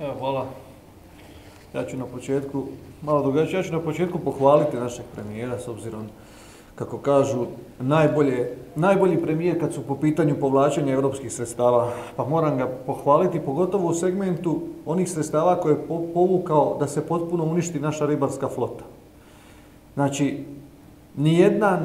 Evo, hvala. Ja ću na početku, malo drugačije, ja ću na početku pohvaliti našeg premijera s obzirom kako kažu, najbolje, najbolji premijer kad su po pitanju povlačenja europskih sredstava. Pa moram ga pohvaliti, pogotovo u segmentu onih sredstava koje je povukao da se potpuno uništi naša ribarska flota. Znači, nijedna,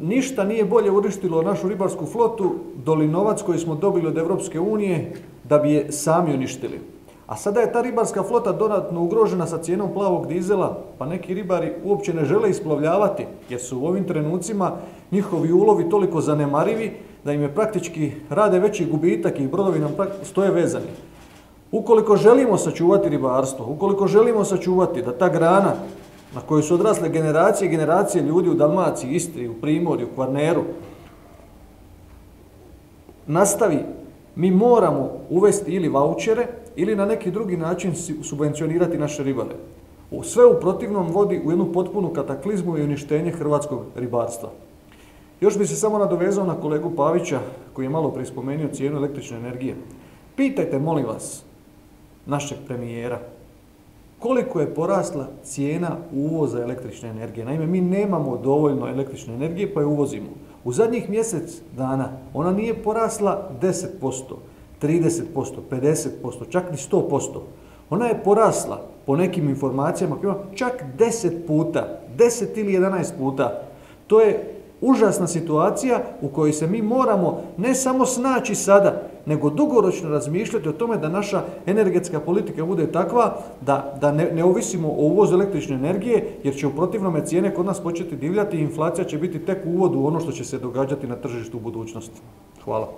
ništa nije bolje uništilo našu ribarsku flotu doli novac koji smo dobili od Europske unije da bi je sami uništili. A sada je ta ribarska flota dodatno ugrožena sa cijenom plavog dizela, pa neki ribari uopće ne žele isplovljavati, jer su u ovim trenucima njihovi ulovi toliko zanemarivi da im je praktički rade veći gubitak i brodovi nam stoje vezani. Ukoliko želimo sačuvati ribarstvo, ukoliko želimo sačuvati da ta grana na kojoj su odrasle generacije i generacije ljudi u Dalmaciji, Istri, u Primorju, u Kvarneru, nastavi, mi moramo uvesti ili vaučere ili na neki drugi način subvencionirati naše ribare. Sve u protivnom vodi u jednu potpunu kataklizmu i uništenje hrvatskog ribarstva. Još bi se samo nadovezao na kolegu Pavića koji je malo prispomenuo cijenu električne energije. Pitajte, molim vas, našeg premijera, koliko je porasla cijena uvoza električne energije. Naime, mi nemamo dovoljno električne energije pa je uvozimo. U zadnjih mjesec dana ona nije porasla 10%, 30%, 50%, čak ni 100%. Ona je porasla po nekim informacijama čak 10 puta, 10 ili 11 puta. To je užasna situacija u kojoj se mi moramo ne samo snaći sada, nego dugoročno razmišljati o tome da naša energetska politika bude takva da, da ne, ne ovisimo o uvozu električne energije, jer će u protivnome cijene kod nas početi divljati i inflacija će biti tek uvod u ono što će se događati na tržištu u budućnosti. Hvala.